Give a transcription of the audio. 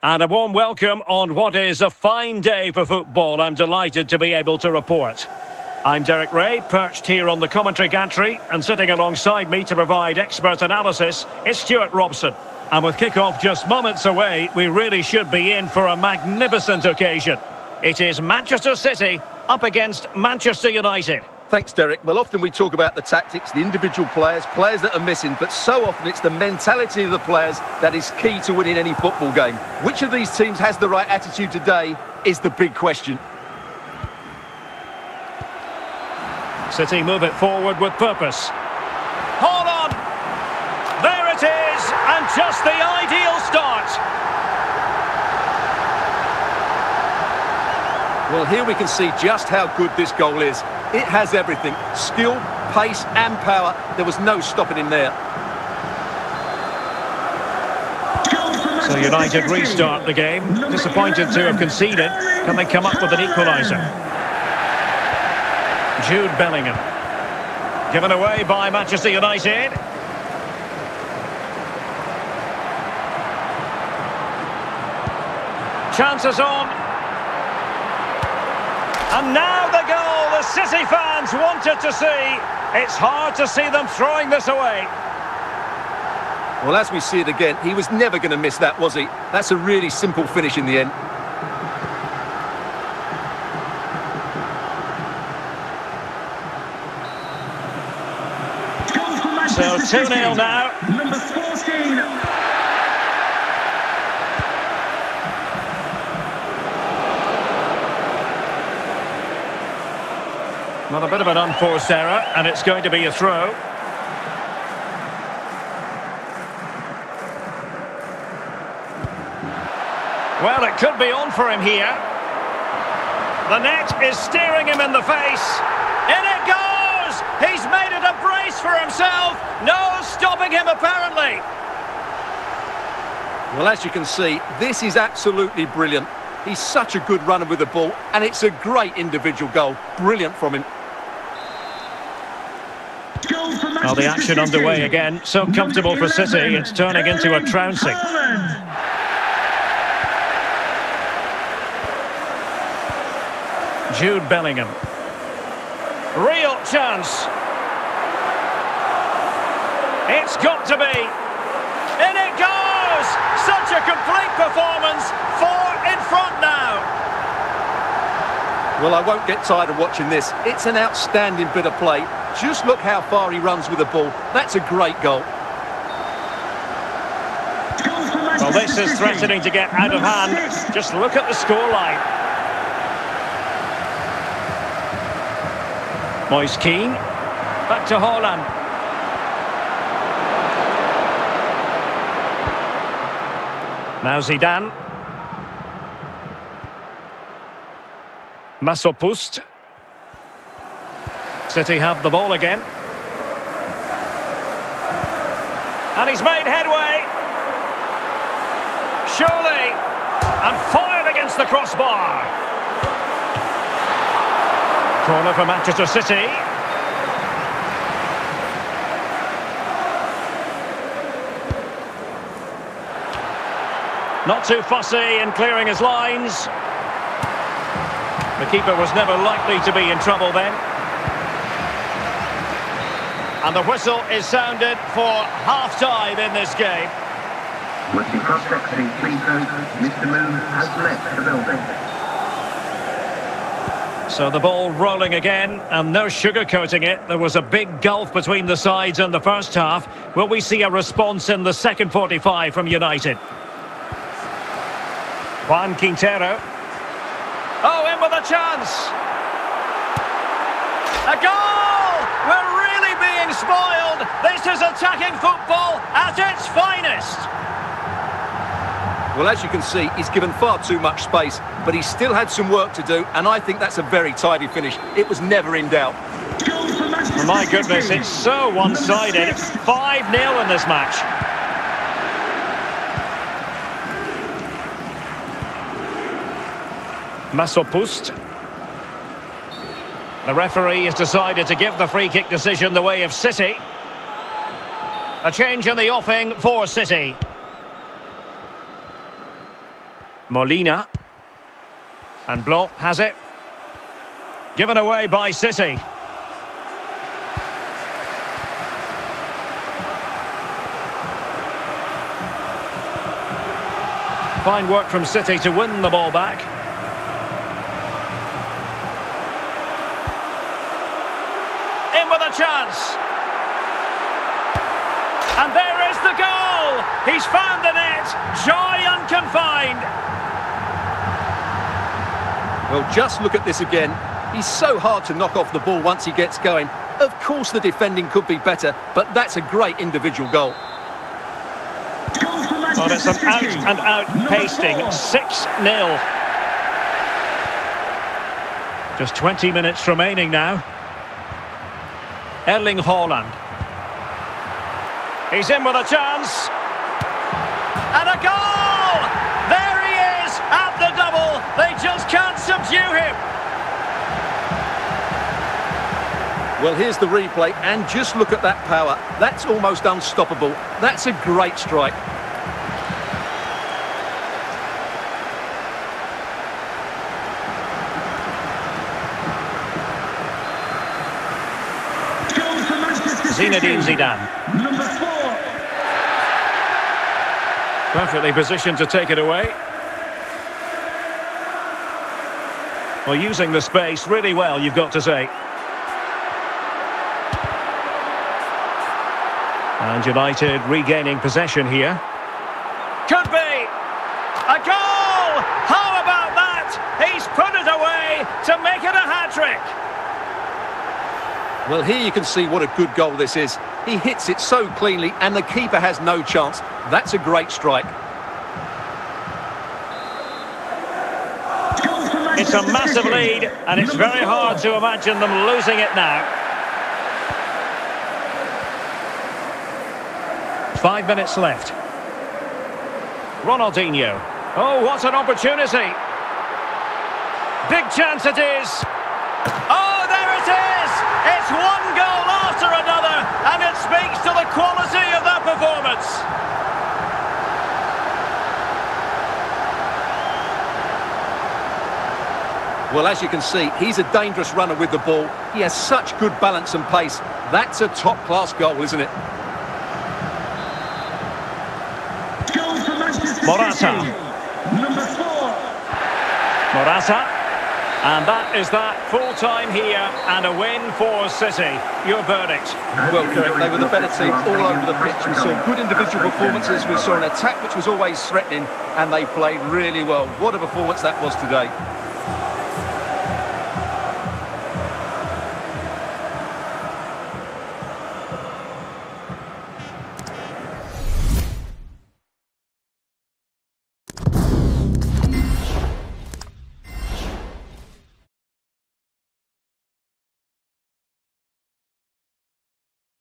And a warm welcome on what is a fine day for football. I'm delighted to be able to report. I'm Derek Rae, perched here on the commentary gantry, and sitting alongside me to provide expert analysis is Stewart Robson. And with kick-off just moments away, we really should be in for a magnificent occasion. It is Manchester City up against Manchester United. Thanks, Derek. Well, often we talk about the tactics, the individual players, players that are missing, but so often it's the mentality of the players that is key to winning any football game. Which of these teams has the right attitude today is the big question. City move it forward with purpose. Hold on! There it is, and just the ideal start. Well, here we can see just how good this goal is. It has everything. Skill, pace and power. There was no stopping him there. So United restart the game. Disappointed to have conceded. Can they come up with an equaliser? Jude Bellingham. Given away by Manchester United. Chances on. And now the goal City fans wanted to see. It's hard to see them throwing this away. Well, as we see it again, he was never going to miss that, was he? That's a really simple finish in the end. So 2-0 now. Well, a bit of an unforced error, and it's going to be a throw. Well, it could be on for him here. The net is staring him in the face. In it goes! He's made it a brace for himself. No stopping him, apparently. Well, as you can see, this is absolutely brilliant. He's such a good runner with the ball, and it's a great individual goal. Brilliant from him. Well, the action underway again. So comfortable for City, it's turning into a trouncing. Jude Bellingham. Real chance. It's got to be. In it goes! Such a complete performance. Four in front now. Well, I won't get tired of watching this. It's an outstanding bit of play. Just look how far he runs with the ball. That's a great goal. Well, this is threatening to get out of hand. Just look at the scoreline. Moise Kean. Back to Haaland. Now Zidane. Masopust. City have the ball again. And he's made headway. Surely. And fired against the crossbar. Corner for Manchester City. Not too fussy in clearing his lines. The keeper was never likely to be in trouble then. And the whistle is sounded for half-time in this game. Wishing prospects in Cleveland, Mr. Moon has left the building. So the ball rolling again, and no sugarcoating it. There was a big gulf between the sides in the first half. Will we see a response in the second 45 from United? Juan Quintero. Oh, in with a chance! A goal! We're really being spoiled! This is attacking football at its finest! Well, as you can see, he's given far too much space, but he still had some work to do, and I think that's a very tidy finish. It was never in doubt. Oh, my goodness, it's so one-sided. 5-0 in this match. Masopust. The referee has decided to give the free kick decision the way of City. A change in the offing for City. Molina. And Blanc has it. Given away by City. Fine work from City to win the ball back. Chance. And there is the goal! He's found the net! Joy unconfined! Well, just look at this again. He's so hard to knock off the ball once he gets going. Of course the defending could be better, but that's a great individual goal. Well, it's an out-and-out pasting. 6-0. Just 20 minutes remaining now. Erling Haaland. He's in with a chance. And a goal! There he is at the double. They just can't subdue him. Well, here's the replay, and just look at that power. That's almost unstoppable. That's a great strike. Zinedine Zidane. Number four. Perfectly positioned to take it away. Well, using the space really well, you've got to say. And United regaining possession here. Could be! A goal! How about that? He's put it away to make it a hat-trick! Well, here you can see what a good goal this is. He hits it so cleanly, and the keeper has no chance. That's a great strike. It's a massive lead, and it's very hard to imagine them losing it now. Five minutes left. Ronaldinho. Oh, what an opportunity. Big chance it is. Oh, there it is! It's one goal after another, and it speaks to the quality of that performance. Well, as you can see, he's a dangerous runner with the ball. He has such good balance and pace. That's a top-class goal, isn't it? Morata. Number four. Morata. And that is that full time here and a win for City. Your verdict. Well, Kirk, they were the better team all over the pitch. We saw good individual performances. We saw an attack which was always threatening, and they played really well. What a performance that was today.